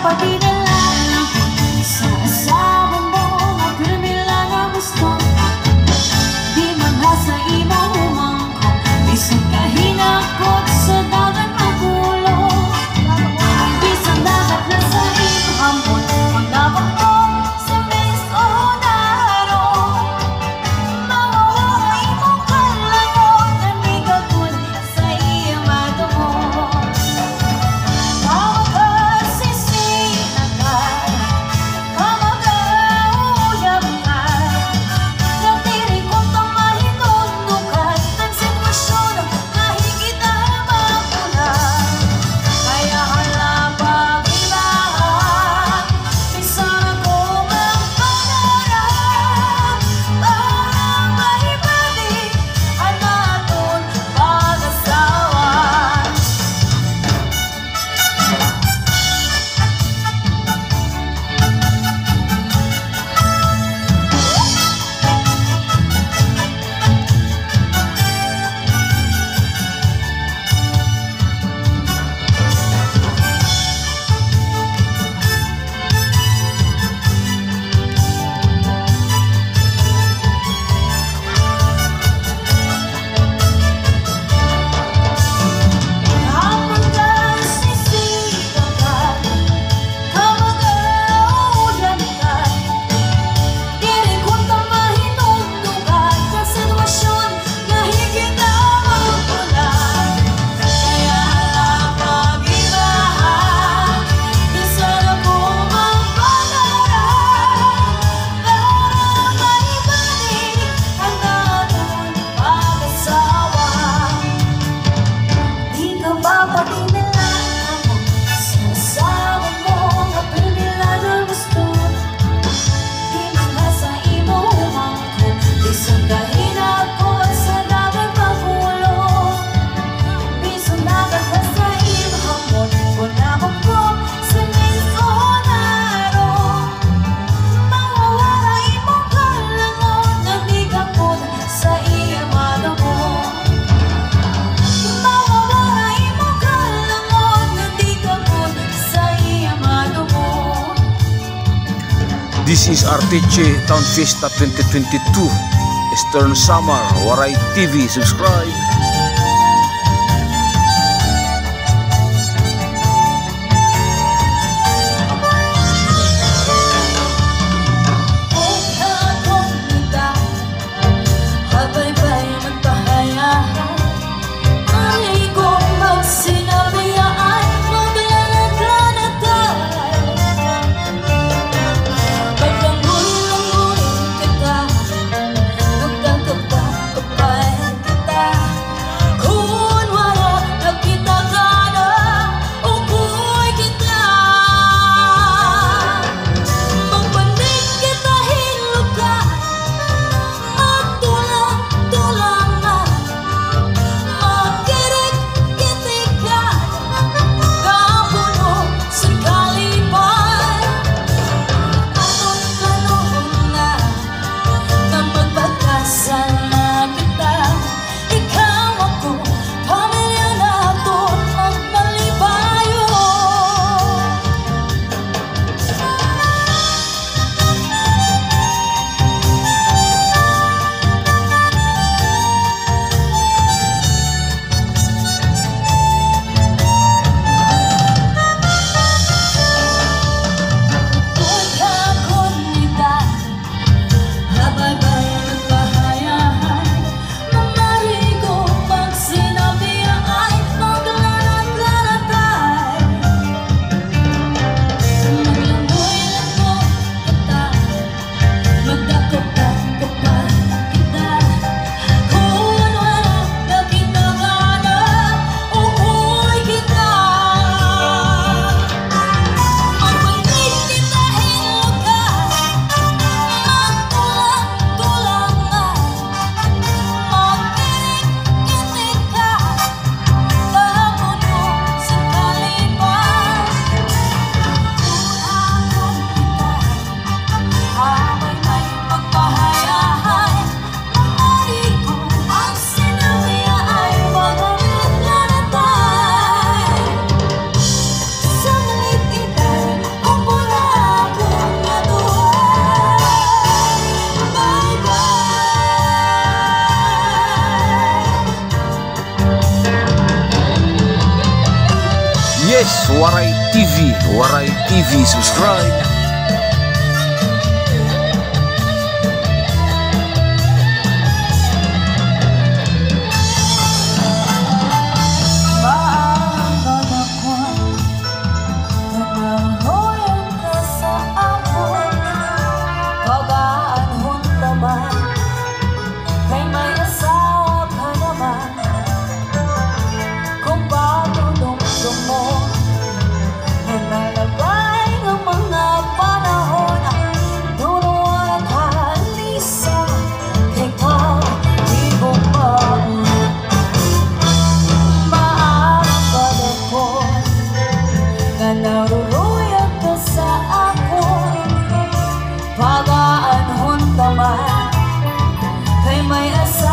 पति This is Arteche Town Fiesta 2022 Eastern Summer Waray TV Subscribe. Warai TV, Warai TV subscribe. my aside.